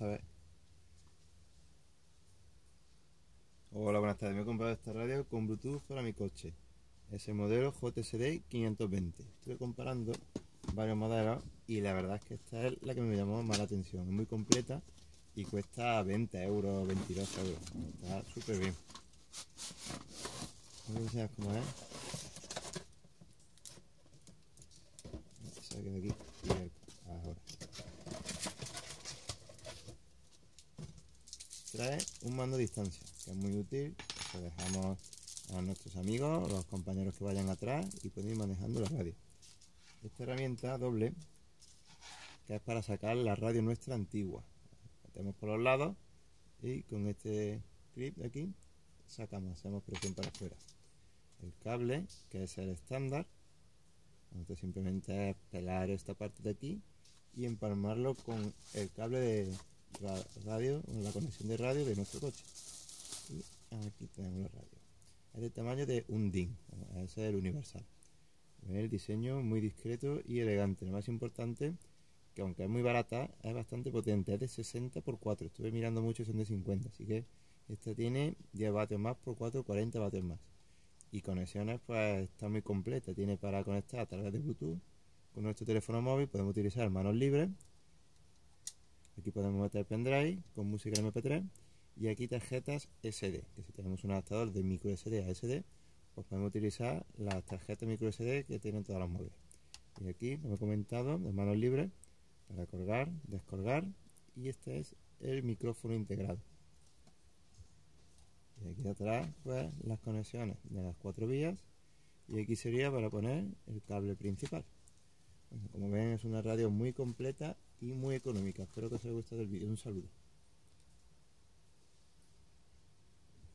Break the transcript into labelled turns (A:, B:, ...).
A: a ver. Hola, buenas tardes. Me he comprado esta radio con Bluetooth para mi coche. Es el modelo JSD 520. Estuve comparando varios modelos y la verdad es que esta es la que me llamó más la atención. Es muy completa y cuesta 20 euros, 22 euros. Está súper bien. Voy cómo es. Saque de aquí y ahora. Trae un mando a distancia, que es muy útil. Lo dejamos a nuestros amigos, los compañeros que vayan atrás y pueden ir manejando la radio. Esta herramienta doble, que es para sacar la radio nuestra antigua. La metemos por los lados y con este clip de aquí sacamos, hacemos presión para afuera. El cable, que es el estándar, entonces simplemente es pelar esta parte de aquí y empalmarlo con el cable de radio, la conexión de radio de nuestro coche. Y aquí tenemos la radio. Es de tamaño de un DIN, ese es el universal. El diseño muy discreto y elegante. Lo más importante, que aunque es muy barata, es bastante potente. Es de 60 x 4. Estuve mirando mucho son de 50, así que esta tiene 10 vatios más por 4, 40 vatios más. Y conexiones, pues está muy completa. Tiene para conectar a través de Bluetooth. Con nuestro teléfono móvil podemos utilizar manos libres. Aquí podemos meter pendrive con música MP3. Y aquí tarjetas SD, que si tenemos un adaptador de micro SD a SD, pues podemos utilizar las tarjetas micro SD que tienen todos los móviles. Y aquí, como he comentado, de manos libres para colgar, descolgar. Y este es el micrófono integrado. Y aquí atrás, pues las conexiones de las cuatro vías. Y aquí sería para poner el cable principal. Como ven, es una radio muy completa y muy económica. Espero que os haya gustado el vídeo. Un saludo.